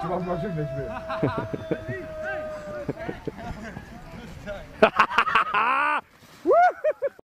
A tu vas